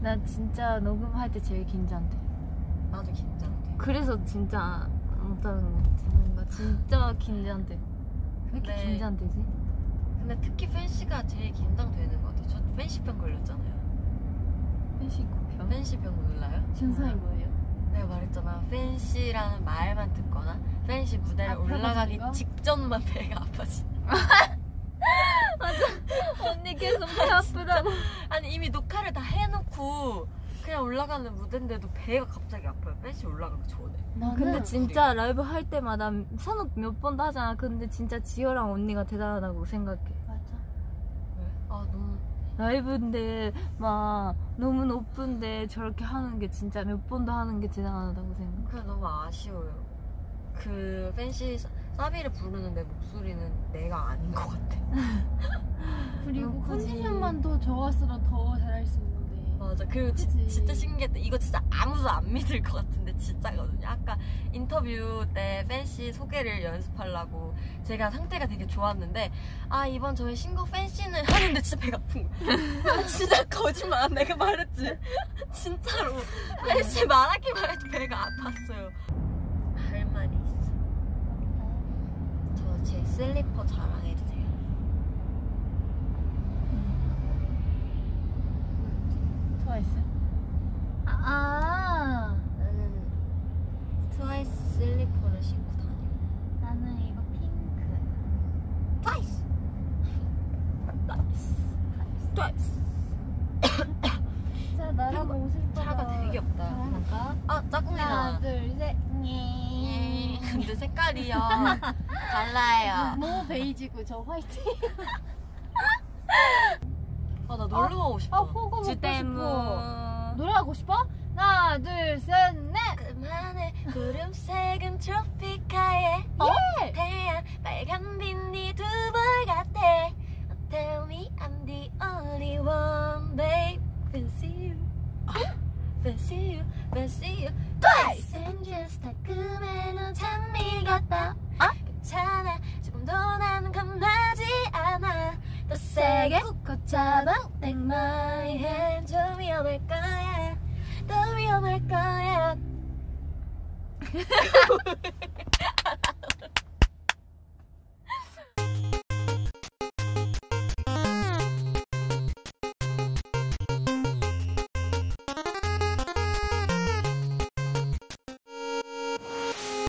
나 진짜 녹음할 때 제일 긴장돼. 나도 긴장돼. 그래서 진짜 못하는 것 같아. 뭔가 진짜 긴장돼. 왜 이렇게 네. 긴장되지? 근데 특히 팬씨가 제일 긴장되는 것 같아요. 저 팬씨병 걸렸잖아요. 팬시쿠평. 팬씨병 몰라요? 증상이 뭐예요? 내가 말했잖아. 팬씨라는 말만 듣거나 팬씨 무대를 아파가지고 올라가기? 직전만 배가 아파진다. 계속 배 아프다고. 아니 이미 녹화를 다 해놓고 그냥 올라가는 무대인데도 배가 갑자기 아파요. 팬씨 올라가기 전에. 나는 근데 진짜 라이브 할 때마다 산업 몇 번도 하잖아. 근데 진짜 지효랑 언니가 대단하다고 생각해. 맞아. 왜? 아 너무 라이브인데 막 너무 높은데 저렇게 하는 게 진짜 몇 번도 하는 게 대단하다고 생각해. 그냥 너무 아쉬워요. 그 사- 사비를 부르는 내 목소리는 내가 아닌 것 같아. 그리고. 컨디션만 더 좋았으면 더 잘할 수 있는데. 맞아. 그리고 지-. 진짜 신기했다. 이거 진짜 아무도 안 믿을 것 같은데 진짜거든요. 아까 인터뷰 때 팬씨 소개를 연습하려고 제가 상태가 되게 좋았는데 아 이번 저희 신곡 팬씨는 하는데 진짜 배가 아픈 거야. 아, 진짜 거짓말 안 내가 말했지. 진짜로 팬씨 말하기만 해도 배가 아팠어요. 할 말이 있어. 저 제 슬리퍼 자랑해도? 트와이스. 아, 나는 트와이스 슬리퍼를 신고 다녀. 나는 이거 핑크. 트와이스. 트와이스. 자, 나랑 한국 옷을 차가 되게 없다. 할까? 아 짜증나. 하나, 둘, 셋. 예. 예. 근데 색깔이요 달라요. 뭐 베이지고 저 화이트. 아 나 놀러 가고 싶어. 아, 호구 먹고. 싶어. 노래하고 싶어? 하나, 둘, 셋, 넷. 그만해 구름색은 트로피카에 예. 태양 빨간 빛이 두볼 같아. Tell me I'm the only one, babe. Fancy you, fancy you, fancy you. Twice and just 달콤해 넌 장미 같다. 잡아. Take my hand. 좀 위험할 거야. 더 위험할 거야